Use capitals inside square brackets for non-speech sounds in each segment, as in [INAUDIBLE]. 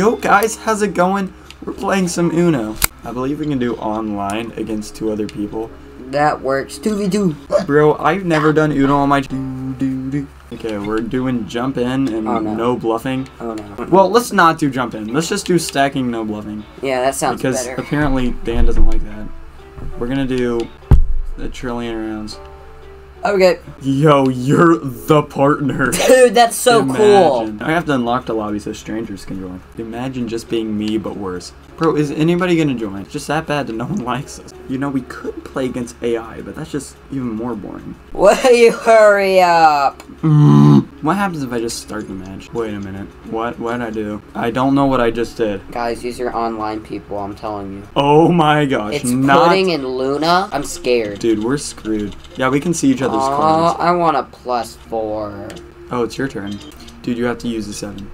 Yo, guys, how's it going? We're playing some Uno. I believe we can do online against two other people. That works. 2v2. Bro, I've never done Uno on my do do do. Okay, we're doing jump in and Oh, no. no bluffing. Oh no. Well, let's not do jump in. Let's just do stacking no bluffing. Yeah, that sounds because better. apparently Dan doesn't like that. We're gonna do a trillion rounds. Okay. Yo, you're the partner. Dude, that's so cool. I have to unlock the lobby so strangers can join. Imagine just being me but worse. Bro, is anybody gonna join? It's just that bad that no one [LAUGHS] likes us. You know, we could play against AI, but that's just even more boring. Will [LAUGHS] you hurry up? Mm. What happens if I just start the match? Wait a minute. What what did I do? I don't know what I just did. Guys, these are online people, I'm telling you. Oh my gosh. It's not Pudding and Luna. I'm scared. Dude, we're screwed. Yeah, we can see each other's cards. Oh. I want a plus four. Oh, it's your turn. Dude, you have to use the seven.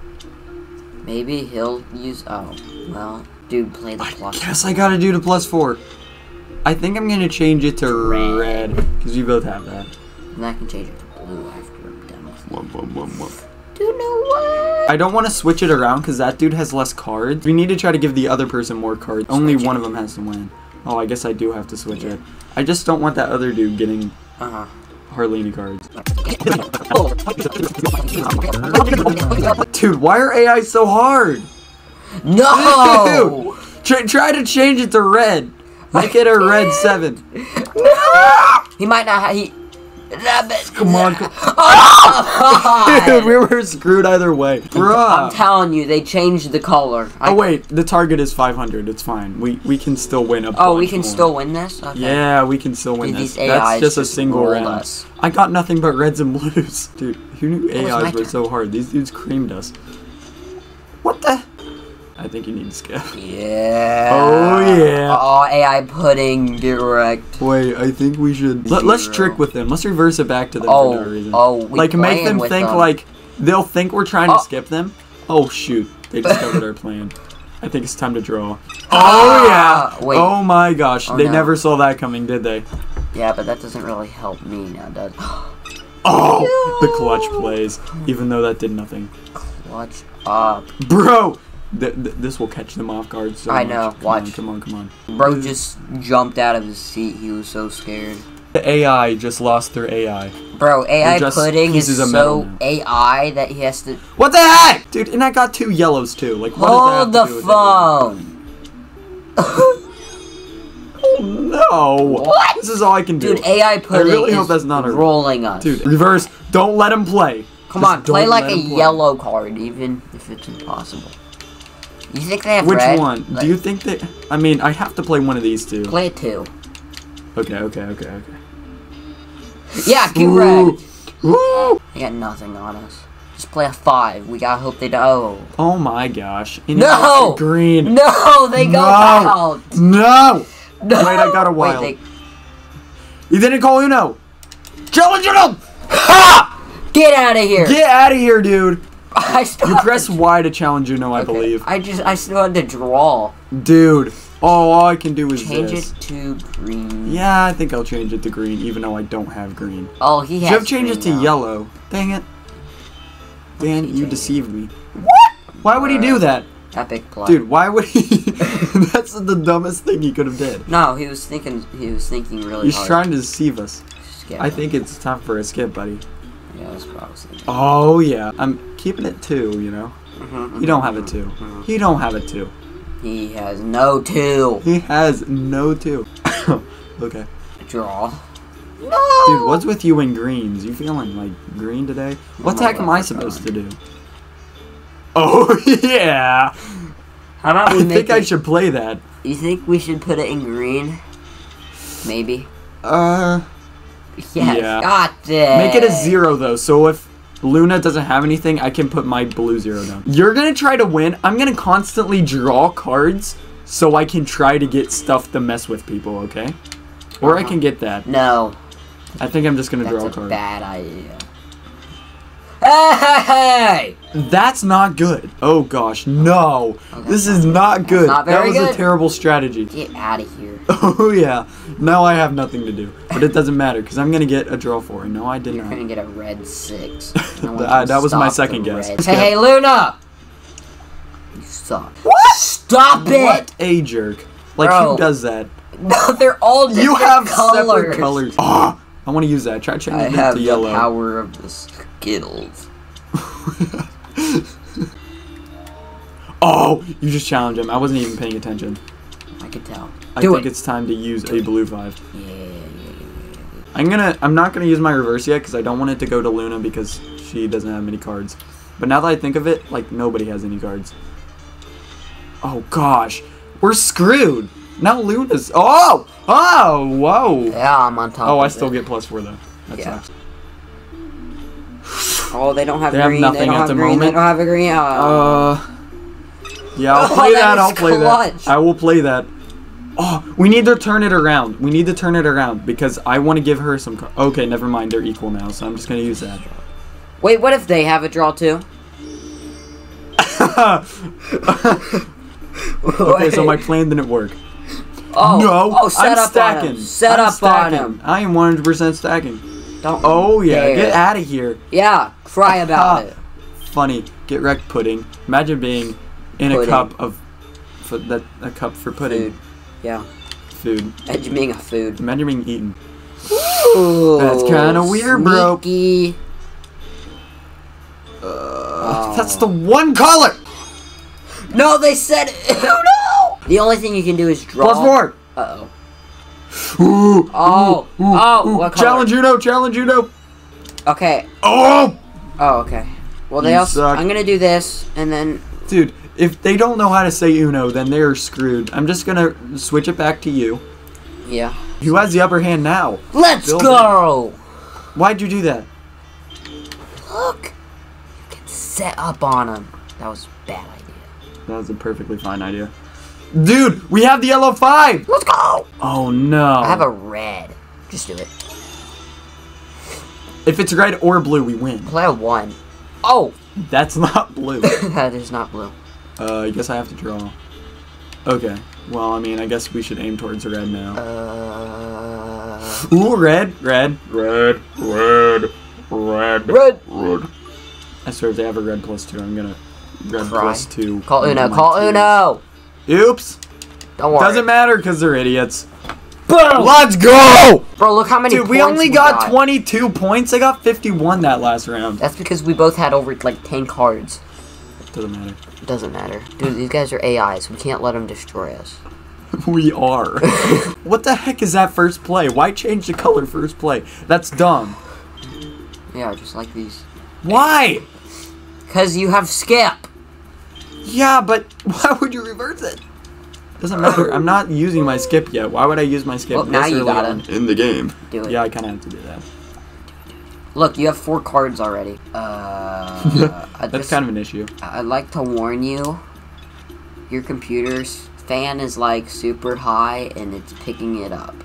Maybe he'll use. Oh, well, dude, play the I plus. guess I gotta do the plus four. I think I'm gonna change it to Red. red, because we both have that. And I can change it to blue after It. No. I don't want to switch it around because that dude has less cards. We need to try to give the other person more cards. Only Switch one of them has to win. Oh, I guess I do have to switch Yeah. it. I just don't want that other dude getting Uh huh. hardly any cards. [LAUGHS] Dude, why are AI so hard? No. Dude, try, try to change it to red. Make it a red [LAUGHS] seven. He might not. Ha- he. Come on. come- [LAUGHS] Oh, Dude, [LAUGHS] we were screwed either way. Bro. I'm telling you, they changed the color. I- Oh wait, the target is 500. It's fine. We we can still win a Oh, we can more. still win this. Okay. Yeah, we can still win Dude, this. these That's AIs just a single rolled round. us. I got nothing but reds and blues. [LAUGHS] Dude, who knew AIs were turn. so hard? These dudes creamed us. What the? I think you need to skip. Yeah. Oh, yeah. Oh, AI pudding direct. Wait, I think we should. Let, let's trick with them. Let's reverse it back to them Oh, for no reason. oh, we like make them with think them. like they'll think we're trying to Oh. skip them. Oh shoot, they discovered our plan. I think it's time to draw. [LAUGHS] Oh Ah, yeah. wait. Oh my gosh, Oh, they no. never saw that coming, did they? Yeah, but that doesn't really help me now, does [GASPS] Oh, [GASPS] the clutch plays, even though that did nothing. Clutch up. Bro, th- th- this will catch them off guard so I much. know, Come watch. On, come on, come on. Bro just jumped out of his seat. He was so scared. The AI just lost their AI. Bro, AI pudding is pieces of metal so. AI that he has to What the heck, dude? And I got two yellows too. Like, what hold the have to do with anything? [LAUGHS] Oh, no. What? This is all I can do. Dude, AI pudding I really is hope that's not a- rolling us. Dude, reverse. Don't let him play. Come Just on, play like a play. yellow card, even if it's impossible. You think they have Which red? one? Like, Do you think that? I mean, I have to play one of these two. play two? Okay, okay, okay, okay. Yeah, get red. Ooh. They got nothing on us. Just play a five. We gotta hope they don't. Oh my gosh. And No! Green. No, they go No! out. No. No. Wait, I got a wild. Wait, You didn't call Uno. Challenge him. Ha! they, get out of here. Get out of here, dude. I still [LAUGHS] You press to- Y to challenge Uno, I Okay, believe. I just, I still had to draw. Dude. Oh, all I can do is Change this. it to green. Yeah, I think I'll change it to green, even though I don't have green. Oh, he has. Should have changed it to now. yellow. Dang it. Dan, you deceived me. What? Why would he do that? Epic play. Dude, why would he? [LAUGHS] [LAUGHS] That's the dumbest thing he could have did. No, he was thinking. He was thinking really He's hard. trying to deceive us. Skip. I think it's time for a skip, buddy. Yeah, that's what I was thinking. Oh, yeah. I'm keeping it two, you know? Mhm, He don't have a mhm, two. mhm. He don't have a two. He has no two. He has no two. [COUGHS] okay. Draw. No. Dude, what's with you and greens? You feeling like green today? What the heck am I supposed to do? Oh, [LAUGHS] yeah. How about we I think I should play that. You think we should put it in green? Maybe. Uh, [LAUGHS] Yes. Yeah. Got it. make it a zero though. So if Luna doesn't have anything, I can put my blue zero down. You're gonna try to win. I'm gonna constantly draw cards so I can try to get stuff to mess with people. Okay? Or I Uh-huh. can get that. No, I think I'm just gonna that's draw a a card. bad idea. Hey! That's not good. Oh gosh, no. Okay, This is not good. not that was a terrible strategy. Get out of here. [LAUGHS] Oh yeah. Now I have nothing to do. But it doesn't matter because I'm gonna get a draw for it. No, I didn't. You're not. gonna get a red six. [LAUGHS] That- that was my second guess. Hey, hey, Luna! You suck. What? Stop it! What a jerk. Like, Bro. who does that? No, [LAUGHS] they're all different You have colors. separate colors. Oh, [GASPS] I want to use that. Try changing I have to the yellow. power of the Skittles. [LAUGHS] oh, you just challenged him. I wasn't even paying attention. I could tell. I Do think it. it's time to use a blue five. Yeah, yeah, yeah, yeah. I'm gonna. I'm not gonna use my reverse yet because I don't want it to go to Luna because she doesn't have many cards. But now that I think of it, like nobody has any cards. Oh gosh, we're screwed. Now Luna's. Oh, oh, whoa. Yeah, I'm on top. Oh, I still it. get plus four though. That Yeah. sucks. [SIGHS] Oh, they don't have They have green. nothing they don't at have the green. They moment. don't have a green. Oh. Uh. Yeah, I'll [LAUGHS] Oh, play that that. I'll play clutch. that. I will play that. Oh, we need to turn it around. We need to turn it around because I want to give her some. Okay, never mind. They're equal now, so I'm just gonna use that. Wait, what if they have a draw too? [LAUGHS] okay, so my [LAUGHS] plan didn't work. Oh, no, oh, set I'm up stacking. on him. Set I'm up stacking. on him. I am 100% stacking. Don't. Oh yeah, dare. get out of here. Yeah, cry about it. Funny, get wrecked pudding. Imagine being in a cup of for that a cup for pudding Food. Yeah, food. imagine being a food. Imagine being eaten. Ooh, That's kinda weird, bro. sneaky. Uh, That's the one color. No, they said. [LAUGHS] The only thing you can do is draw. Plus four. Uh [GASPS] oh. Ooh, Oh, ooh, oh, ooh. what color? Challenge Uno, challenge Uno. Okay. Oh, Oh, okay. Well, they You also. suck. I'm gonna do this, and then. dude, if they don't know how to say Uno, then they're screwed. I'm just gonna switch it back to you. Yeah. Who has the upper hand now? Let's Build go! Why'd you do that? Look! You can set up on him. That was a bad idea. That was a perfectly fine idea. Dude, we have the yellow five. Let's go! Oh no. I have a red. Just do it. If it's red or blue, we win. Play a one. Oh! [LAUGHS] That's not blue. [LAUGHS] that is not blue. uh, I guess I have to draw. Okay. Well, I mean, I guess we should aim towards red now. Uh. Ooh, red, red, red, red, red, Red! red. I swear, if they have a red plus two, I'm gonna red Cry. plus two. Call Uno, call team. Uno! Oops. Don't worry. Doesn't matter because they're idiots. Boom! Let's go! Bro, look how many Dude, we points only got 22 points. I got 51 that last round. That's because we both had over like 10 cards. Doesn't matter. Doesn't matter. Dude, these guys are AIs. We can't let them destroy us. [LAUGHS] We are. [LAUGHS] what the heck is that first play? Why change the color first play? That's dumb. Yeah, just like these. Why? Because you have skip. Yeah, but [LAUGHS] why would you reverse it? Doesn't matter. I'm not using my skip yet. Why would I use my skip Well, now you gotta. on in the game? Do it. Yeah, I kind of have to do that. Look, you have four cards already. Uh, [LAUGHS] That's just- kind of an issue. I'd like to warn you. Your computer's fan is like super high and it's picking it up.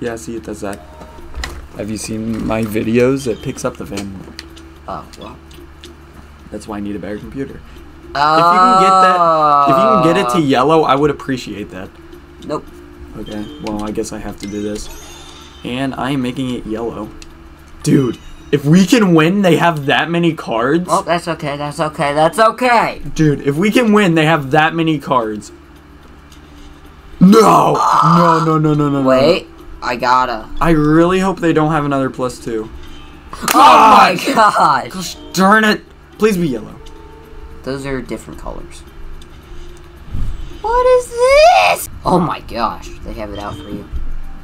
Yeah, see, it does that. Have you seen my videos? It picks up the fan. Oh, well. That's why I need a better computer. If If you can get that, if you can get it Uh. to yellow, I would appreciate that. Nope. Okay, well, I guess I have to do this. And I am making it yellow. Dude, if we can win, they have that many cards. Oh, that's okay. That's okay. That's okay. Dude, if we can win, they have that many cards. No! No, no, no, no, no, no. Wait. I gotta. I really hope they don't have another plus two. Oh my gosh. Gosh darn it! Please be yellow. Those are different colors. What is this? Oh my gosh. They have it out for you.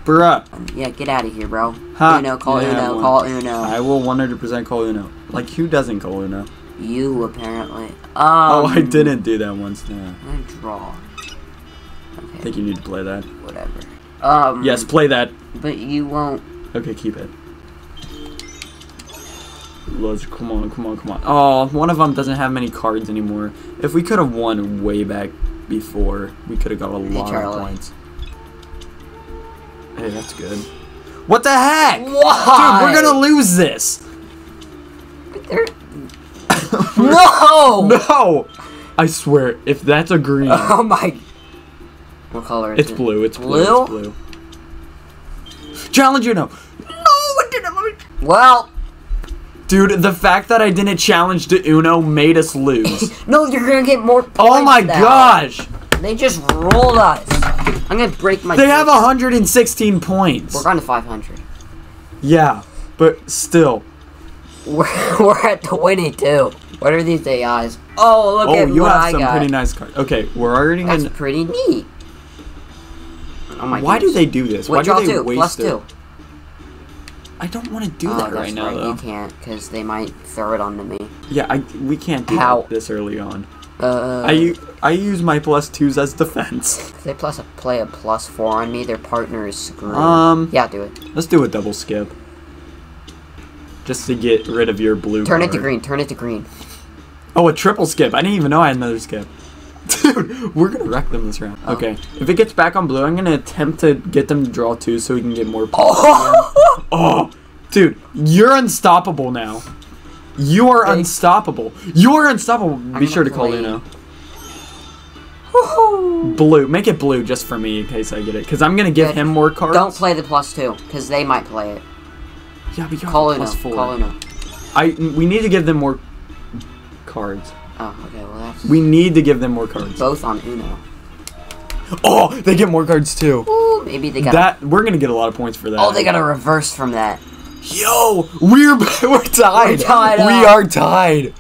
Bruh. Um, yeah, get out of here, bro. Ha, Uno, call have Uno, call Uno. I will 100% call Uno. Like, who doesn't call Uno? You apparently. Um, oh, I didn't do that once. No. I'm gonna draw. I Okay, think you need to play that. whatever. Um. Yes, play that. But you won't. Okay, keep it. Let's come on, come on, come on. Oh, one of them doesn't have many cards anymore. If we could have won way back before, we could have got a lot of points. Hey, that's good. What the heck? Why? Dude, we're gonna lose this. [LAUGHS] No! No! I swear, if that's a green, [LAUGHS] Oh my. What color is it's it? blue. It's blue. Blue? It's blue. Challenge you no. No, it didn't. let me- Well, Dude, the fact that I didn't challenge to Uno made us lose. [LAUGHS] No, you're gonna get more oh points oh my now. gosh! They just rolled us. I'm gonna break my. They have 116 points. We're on to 500. Yeah, but still. We're, [LAUGHS] we're at 22. What are these AIs? Oh, look Oh, at you what have I some got. pretty nice cards. Okay, we're already That's pretty neat. Oh my Why do they do this? Why What do they do? waste Plus it? two. I don't want to do oh, that right now, right. though. You can't, because they might throw it onto me. Yeah, I we can't do How? this early on. Uh, I I use my plus twos as defense. [LAUGHS] If they plus a play a plus four on me, their partner is screwed. Um, yeah, do it. let's do a double skip. Just to get rid of your blue. Turn it to green. Turn it to green. Oh, a triple skip. I didn't even know I had another skip. [LAUGHS] Dude, we're gonna wreck them this round. Oh. Okay, if it gets back on blue, I'm gonna attempt to get them to draw two so we can get more. [LAUGHS] Oh! Oh, dude, you're unstoppable now. You are Okay. unstoppable. You are unstoppable. Be gonna sure to call Uno. Blue. Make it blue just for me in case I get it. Because I'm going to give Good. him more cards. Don't play the plus two, because they might play it. Yeah, but you Call have plus four. Call Uno. I, we need to give them more cards. Oh, okay. Well, that's We need to give them more cards. both on Uno. Oh, they get more cards too. Ooh, maybe they got. That we're gonna get a lot of points for that. oh, they got a reverse from that. Yo, we're [LAUGHS] we're tied. We're tied We are tied.